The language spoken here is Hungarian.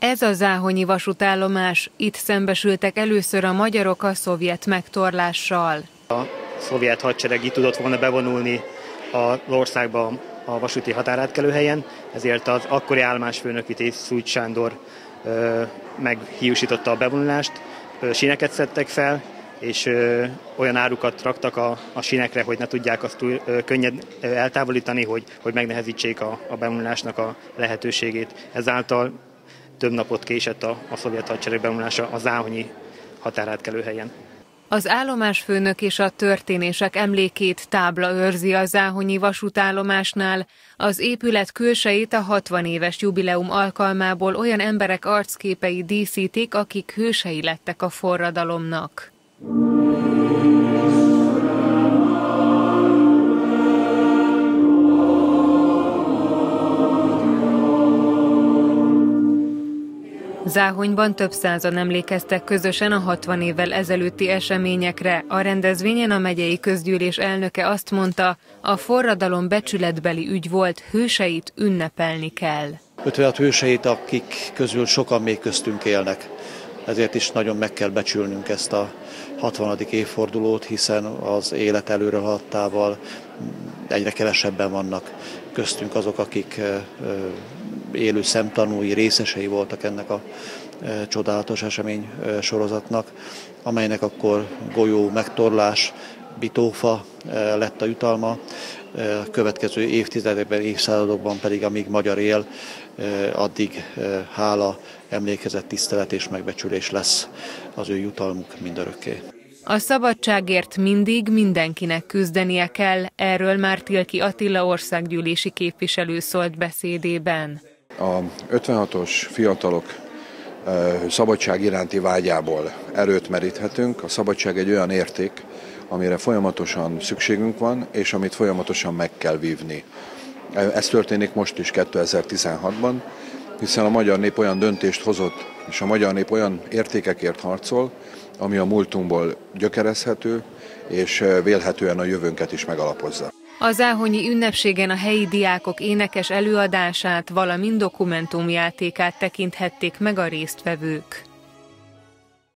Ez a záhonyi vasútállomás. Itt szembesültek először a magyarok a szovjet megtorlással. A szovjet hadsereg itt tudott volna bevonulni az országba a vasúti határátkelőhelyen, ezért az akkori állomásfőnök Vitéz Szújt Sándor ö, meghiúsította a bevonulást, ö, síneket szedtek fel, és ö, olyan árukat raktak a, a sinekre, hogy ne tudják azt túl, ö, könnyed eltávolítani, hogy, hogy megnehezítsék a, a bevonulásnak a lehetőségét. Ezáltal több napot késett a, a szovjet hadsereg bevonulása a záhonyi határátkelőhelyen. Az állomásfőnök és a történések emlékét tábla őrzi a Záhonyi vasútállomásnál. Az épület külseit a 60 éves jubileum alkalmából olyan emberek arcképei díszítik, akik hősei lettek a forradalomnak. Záhonyban több százan emlékeztek közösen a 60 évvel ezelőtti eseményekre. A rendezvényen a megyei közgyűlés elnöke azt mondta, a forradalom becsületbeli ügy volt, hőseit ünnepelni kell. 56 hőseit, akik közül sokan még köztünk élnek. Ezért is nagyon meg kell becsülnünk ezt a 60. évfordulót, hiszen az élet előre haladtával egyre kevesebben vannak köztünk azok, akik élő szemtanúi, részesei voltak ennek a csodálatos esemény sorozatnak, amelynek akkor golyó megtorlás, bitófa lett a jutalma, a következő évtizedekben, évszázadokban pedig, amíg magyar él, addig hála, emlékezett, tisztelet és megbecsülés lesz az ő jutalmuk mindörökké. A szabadságért mindig mindenkinek küzdenie kell, erről már Tilki Attila országgyűlési képviselő szólt beszédében. A 56-os fiatalok szabadság iránti vágyából erőt meríthetünk. A szabadság egy olyan érték, amire folyamatosan szükségünk van, és amit folyamatosan meg kell vívni. Ez történik most is 2016-ban, hiszen a magyar nép olyan döntést hozott, és a magyar nép olyan értékekért harcol, ami a múltunkból gyökerezhető, és vélhetően a jövőnket is megalapozza. Az Áhonyi ünnepségen a helyi diákok énekes előadását, valamint dokumentumjátékát tekinthették meg a résztvevők.